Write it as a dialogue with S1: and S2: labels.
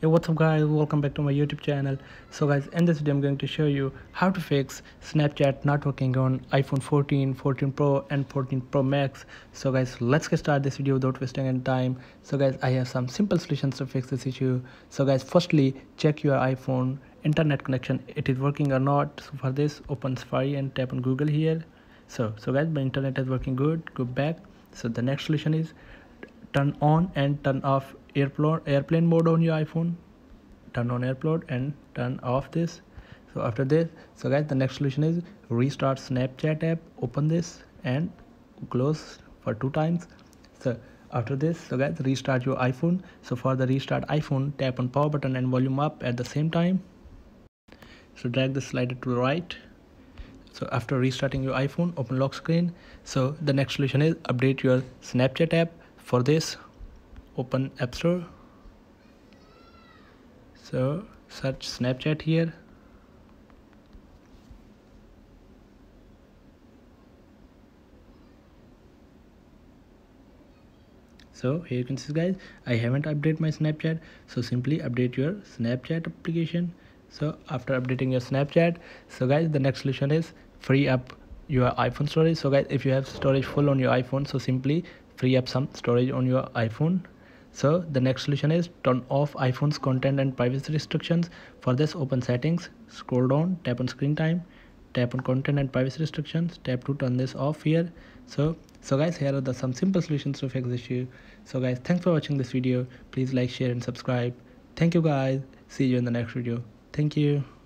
S1: Hey what's up guys? Welcome back to my youtube channel. So guys in this video i'm going to show you how to fix snapchat not working on iphone 14 14 pro and 14 pro max. So guys let's get started this video without wasting any time. So guys i have some simple solutions to fix this issue. So guys firstly check your iphone internet connection. It is working or not. So for this open safari and tap on google here. So so guys my internet is working good. Go back. So the next solution is turn on and turn off airplane airplane mode on your iphone. Turn on airplane and turn off this. So after this so guys the next solution is restart snapchat app open this and close for two times. So after this so guys restart your iphone. So for the restart iphone tap on power button and volume up at the same time. So drag the slider to the right. So after restarting your iphone open lock screen. So the next solution is update your snapchat app for this open app store. So search snapchat here. So here you can see guys i haven't updated my snapchat. So simply update your snapchat application. So after updating your snapchat so guys the next solution is free up your iphone storage. So guys if you have storage full on your iphone so simply free up some storage on your iphone so the next solution is turn off iphone's content and privacy restrictions. For this open settings scroll down tap on screen time tap on content and privacy restrictions. Tap to turn this off here. So so guys here are the some simple solutions to fix this issue. So guys thanks for watching this video. Please like share and subscribe. Thank you guys. See you in the next video. Thank you